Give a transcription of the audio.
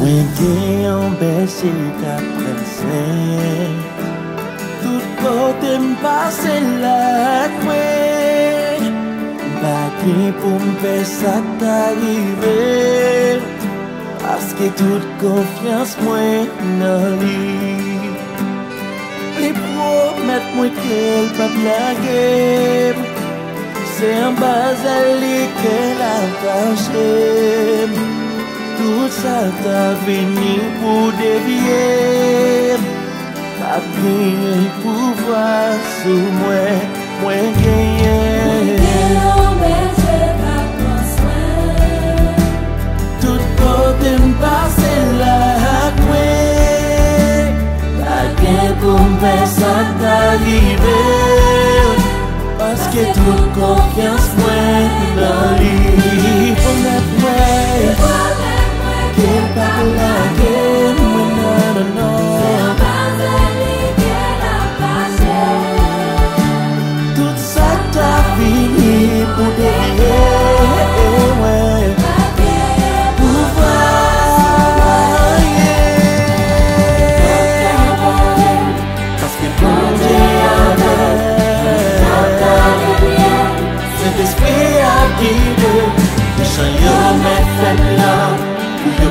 Mwen gen yon bese ka prense Tout kote m pase la kwe Pati pou mpe sa t'arive Paske tout konfians mwen nan li. Li promet mwen kel pa plage Se an bazal li ke la tache. Tout sa ta veni pou devye. Pati pou vwa sou mwen mwen genye. Gen pou m pe sa t'arive Paske Cet esprit a guidé Le chagrin m'est fait là Yo